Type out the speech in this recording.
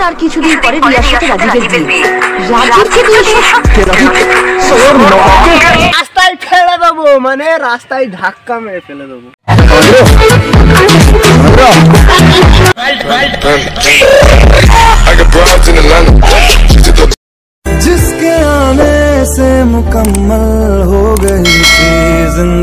তার কিছুদিন পরে রিয়ার সাথে রাজীবের বিয়ে রাজীবকে বিয়ে রাস্তায় ফেলে দেবো মানে রাস্তায় ধাক্কা মেরে ফেলে দেবো जिसके आने से मुकम्मल हो गई थी ज़िंदगी